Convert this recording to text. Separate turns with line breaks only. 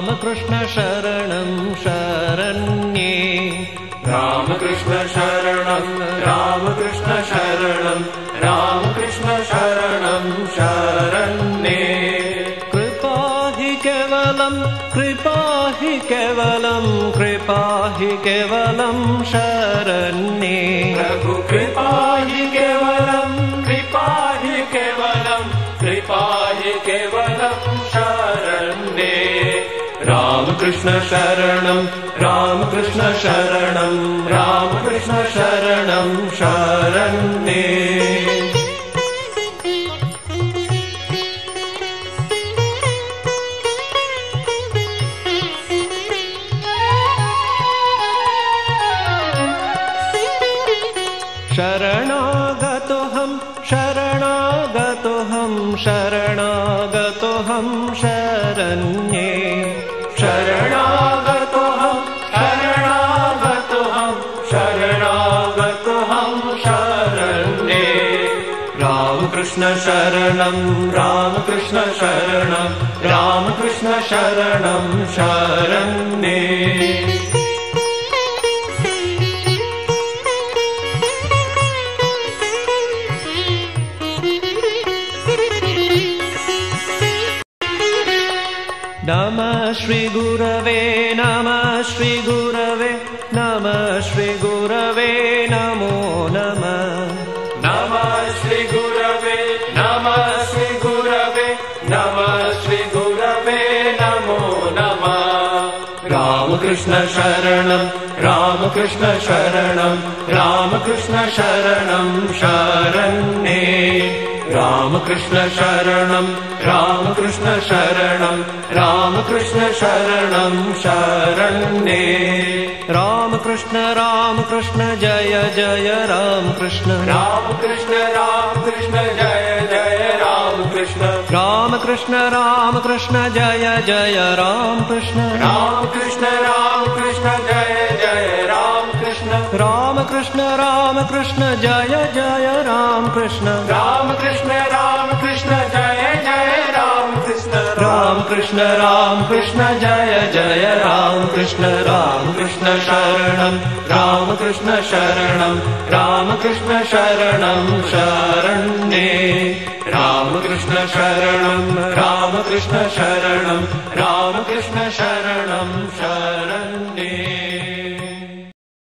रामकृष्ण शरणं शरण्ये।
रामकृष्ण शरणं रामकृष्ण शरणं रामकृष्ण शरणं शरण्ये।
कृपा हि केवलं कृपा हि केवलं कृपा हि केवलं शरण्ये।
प्रभु कृपा रामकृष्ण शरणं रामकृष्ण शरणं रामकृष्ण शरणं शरण्ये
शरणागतोऽहं शरणागतोऽहं शरणागतोऽहं शरण्ये
शरणागतोऽहं शरण्ये। रामकृष्ण शरणं रामकृष्ण शरणं रामकृष्ण शरणं शरण्ये
नमः श्रीगुरवे नमः श्रीगुरवे नमः श्रीगुरवे नमो नमः।
नमः श्रीगुरवे नमः श्रीगुरवे नमः श्रीगुरवे नमो नमः। रामकृष्ण शरणं रामकृष्ण शरणं रामकृष्ण शरणं शरण्ये रामकृष्ण शरणं रामकृष्ण शरणं रामकृष्ण शरणं शरण्ये।
रामकृष्ण रामकृष्ण जय जय रामकृष्ण।
रामकृष्ण रामकृष्ण जय जय रामकृष्ण।
रामकृष्ण रामकृष्ण जय जय रामकृष्ण।
रामकृष्ण रामकृष्ण जय
रामकृष्ण रामकृष्ण जय जय रामकृष्ण।
रामकृष्ण रामकृष्ण जय जय रामकृष्ण।
रामकृष्ण रामकृष्ण जय जय रामकृष्ण रामकृष्ण शरणं। रामकृष्ण शरणं रामकृष्ण शरणं शरण्ये। रामकृष्ण शरणं रामकृष्ण शरणं रामकृष्ण शरणं शरण